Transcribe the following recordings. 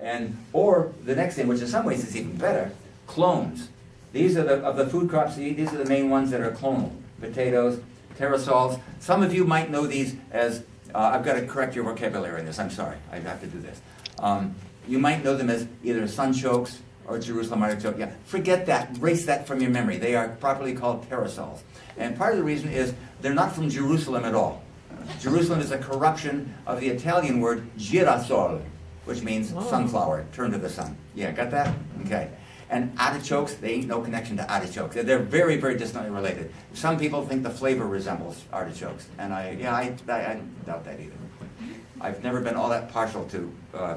And, or the next thing, which in some ways is even better, clones. These are the, of the food crops, these are the main ones that are clonal. Potatoes, pterosols. Some of you might know these as, uh, I've got to correct your vocabulary in this, I'm sorry, I have to do this. Um, you might know them as either sunchokes or Jerusalem artichoke. Yeah, forget that, erase that from your memory. They are properly called pterosols. And part of the reason is they're not from Jerusalem at all. Jerusalem is a corruption of the Italian word girasol, which means oh. sunflower, turn to the sun. Yeah, got that? Okay. And artichokes, they ain't no connection to artichokes. They're very, very distantly related. Some people think the flavor resembles artichokes, and I, yeah, I, I, I doubt that either. I've never been all that partial to uh,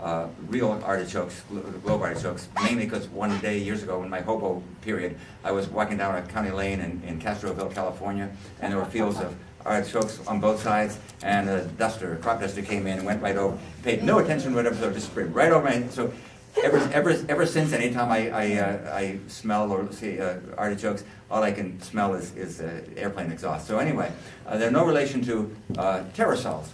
uh, real artichokes, globe artichokes, mainly because one day years ago in my hobo period, I was walking down a county lane in, in Castroville, California, and there were fields of artichokes on both sides, and a duster, a crop duster came in and went right over, paid no attention whatever, so just sprayed right over my, so ever, ever, ever since, anytime I, I, uh, I smell or see uh, artichokes, all I can smell is, is uh, airplane exhaust. So anyway, uh, they're no relation to uh, pterosols.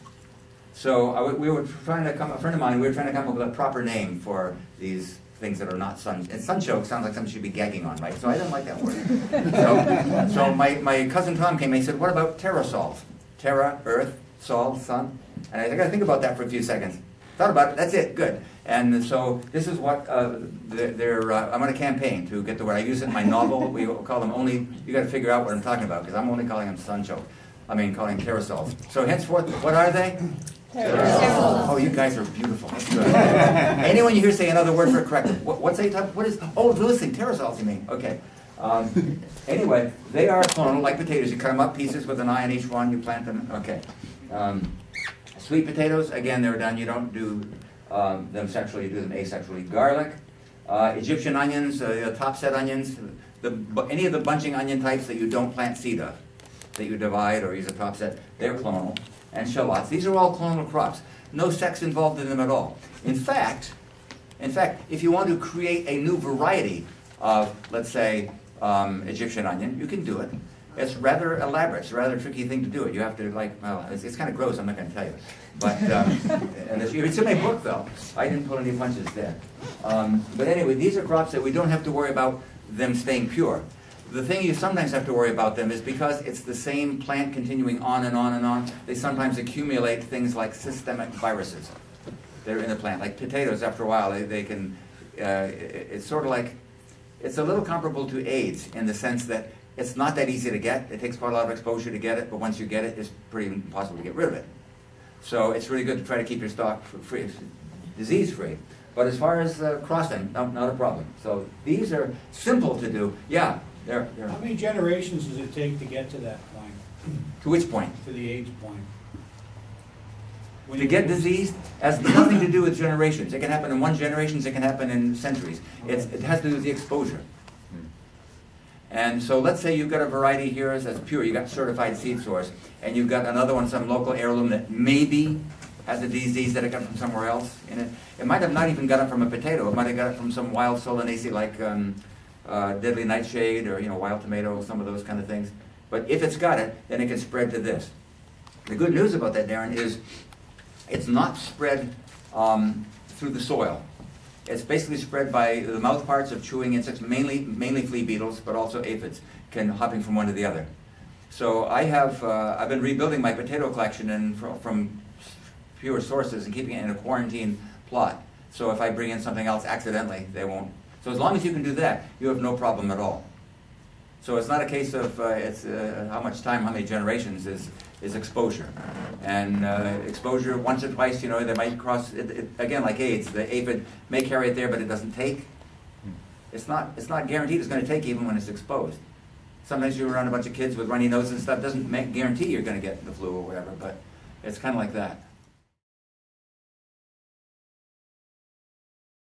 So we were trying to come, a friend of mine, we were trying to come up with a proper name for these things that are not sun. And sunchoke sounds like something you should be gagging on, right? So I didn't like that word. so, so my, my cousin Tom came and he said, what about pterosols? Terra, earth, sol, sun. And I, I got to think about that for a few seconds. Thought about it, that's it, good. And so this is what uh, they're, uh, I'm on a campaign to get the word. I use it in my novel. We call them only, you got to figure out what I'm talking about because I'm only calling them sunchoke. I mean, calling them pterosols. So henceforth, what are they? Oh, you guys are beautiful. Anyone you hear say another word for correct, what, what's a type? What is? Oh, those things, pterosols. You mean? Okay. Um, anyway, they are clonal, like potatoes. You cut them up pieces with an eye on each one. You plant them. Okay. Um, sweet potatoes. Again, they're done. You don't do um, them sexually. You do them asexually. Garlic, uh, Egyptian onions, uh, top set onions. The, any of the bunching onion types that you don't plant seed of, that you divide or use a top set, they're clonal and shallots. These are all clonal crops. No sex involved in them at all. In fact, in fact, if you want to create a new variety of, let's say, um, Egyptian onion, you can do it. It's rather elaborate. It's a rather tricky thing to do it. You have to like, well, it's, it's kind of gross. I'm not going to tell you, but um, and it's, it's, in my book though. I didn't pull any punches there. Um, but anyway, these are crops that we don't have to worry about them staying pure. The thing you sometimes have to worry about them is because it's the same plant continuing on and on and on, they sometimes accumulate things like systemic viruses. They're in the plant. Like potatoes, after a while, they, they can, uh, it's sort of like, it's a little comparable to AIDS in the sense that it's not that easy to get. It takes quite a lot of exposure to get it, but once you get it, it's pretty impossible to get rid of it. So it's really good to try to keep your stock free, disease-free. But as far as uh, crossing, no, not a problem. So these are simple to do. Yeah, they're, they're, How many generations does it take to get to that point, to which point? to the AIDS point? When To you- get disease has nothing to do with generations. It can happen in one generation, it can happen in centuries. It's, it has to do with the exposure. And so let's say you've got a variety here that's pure, you've got certified seed source, and you've got another one, some local heirloom that maybe has a disease that it got from somewhere else in it. It might have not even got it from a potato, it might have got it from some wild solanaceae like um, uh, deadly nightshade or you know wild tomato, some of those kind of things. But if it's got it, then it can spread to this. The good news about that, Darren, is it's not spread um, through the soil. It's basically spread by the mouth parts of chewing insects, mainly, mainly flea beetles, but also aphids, can hopping from one to the other. So I have, uh, I've been rebuilding my potato collection and from, from pure sources and keeping it in a quarantine plot. So if I bring in something else accidentally, they won't. So as long as you can do that, you have no problem at all. So it's not a case of uh, it's uh, how much time, how many generations is is exposure, and uh, exposure once or twice. You know, they might cross it, it, again like AIDS. The aphid may carry it there, but it doesn't take. It's not it's not guaranteed it's going to take even when it's exposed. Sometimes you're around a bunch of kids with runny noses and stuff. Doesn't make, guarantee you're going to get the flu or whatever, but it's kind of like that.